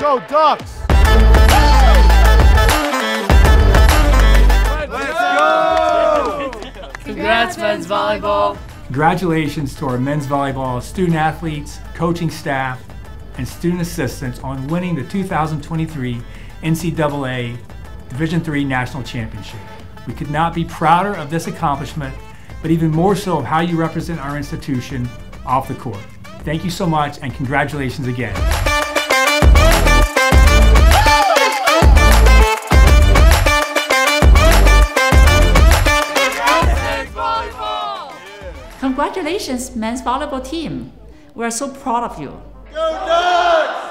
Go Ducks! Congrats, men's volleyball. Congratulations to our men's volleyball student athletes, coaching staff, and student assistants on winning the 2023 NCAA Division III National Championship. We could not be prouder of this accomplishment, but even more so of how you represent our institution off the court. Thank you so much and congratulations again. Congratulations, men's volleyball team. We are so proud of you.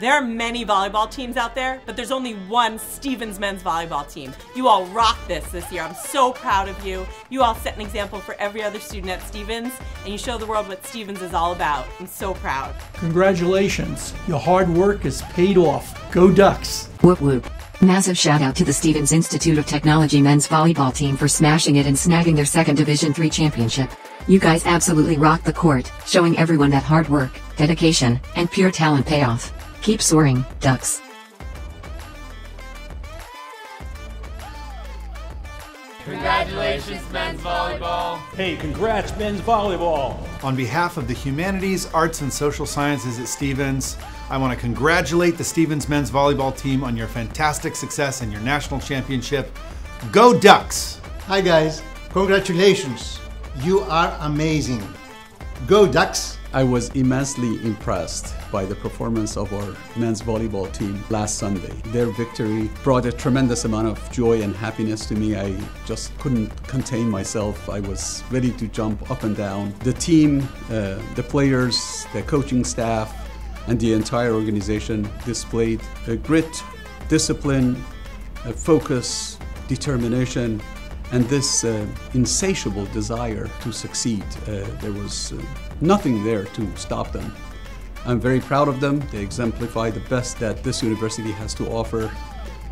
There are many volleyball teams out there, but there's only one Stevens men's volleyball team. You all rock this this year. I'm so proud of you. You all set an example for every other student at Stevens, and you show the world what Stevens is all about. I'm so proud. Congratulations. Your hard work is paid off. Go Ducks. Whoop whoop. Massive shout out to the Stevens Institute of Technology men's volleyball team for smashing it and snagging their second Division III championship. You guys absolutely rock the court, showing everyone that hard work, dedication, and pure talent pay off. Keep soaring, Ducks. Congratulations, men's volleyball. Hey, congrats, men's volleyball. On behalf of the Humanities, Arts, and Social Sciences at Stevens, I want to congratulate the Stevens men's volleyball team on your fantastic success in your national championship. Go Ducks! Hi guys, congratulations. You are amazing. Go Ducks! I was immensely impressed by the performance of our men's volleyball team last Sunday. Their victory brought a tremendous amount of joy and happiness to me. I just couldn't contain myself. I was ready to jump up and down. The team, uh, the players, the coaching staff, and the entire organization displayed a grit, discipline, a focus, determination, and this uh, insatiable desire to succeed. Uh, there was uh, nothing there to stop them. I'm very proud of them. They exemplify the best that this university has to offer,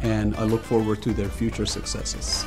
and I look forward to their future successes.